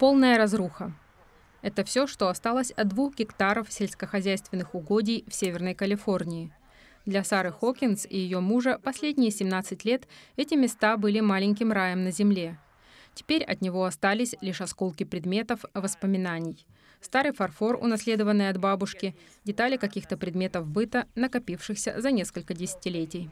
Полная разруха. Это все, что осталось от двух гектаров сельскохозяйственных угодий в Северной Калифорнии. Для Сары Хокинс и ее мужа последние 17 лет эти места были маленьким раем на земле. Теперь от него остались лишь осколки предметов, воспоминаний. Старый фарфор, унаследованный от бабушки, детали каких-то предметов быта, накопившихся за несколько десятилетий.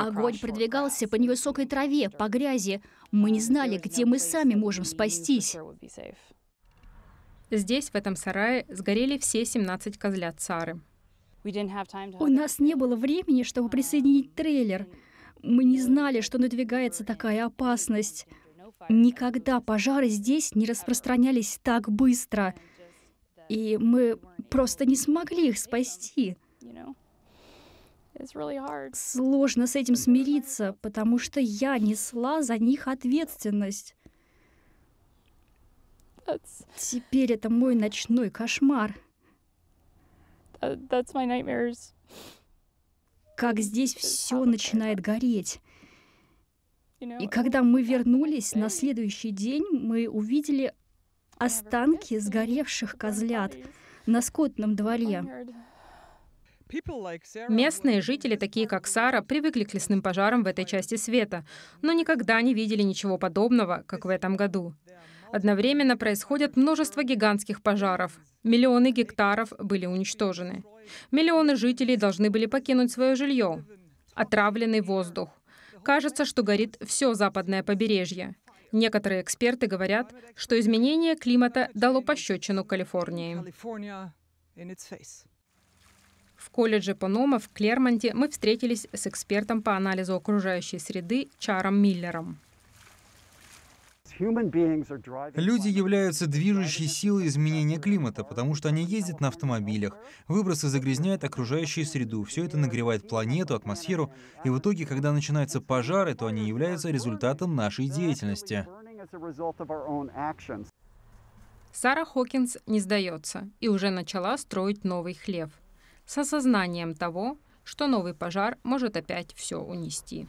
Огонь продвигался по невысокой траве, по грязи. Мы не знали, где мы сами можем спастись. Здесь, в этом сарае, сгорели все 17 козлят Сары. У нас не было времени, чтобы присоединить трейлер. Мы не знали, что надвигается такая опасность. Никогда пожары здесь не распространялись так быстро. И мы просто не смогли их спасти. Сложно с этим смириться, потому что я несла за них ответственность. Теперь это мой ночной кошмар. Как здесь все начинает гореть. И когда мы вернулись на следующий день, мы увидели останки сгоревших козлят на скотном дворе. Местные жители, такие как Сара, привыкли к лесным пожарам в этой части света, но никогда не видели ничего подобного, как в этом году. Одновременно происходят множество гигантских пожаров. Миллионы гектаров были уничтожены. Миллионы жителей должны были покинуть свое жилье. Отравленный воздух. Кажется, что горит все западное побережье. Некоторые эксперты говорят, что изменение климата дало пощечину Калифорнии. В колледже Понома в Клермонте мы встретились с экспертом по анализу окружающей среды Чаром Миллером. Люди являются движущей силой изменения климата, потому что они ездят на автомобилях. Выбросы загрязняют окружающую среду. Все это нагревает планету, атмосферу. И в итоге, когда начинаются пожары, то они являются результатом нашей деятельности. Сара Хокинс не сдается и уже начала строить новый хлев с осознанием того, что новый пожар может опять все унести.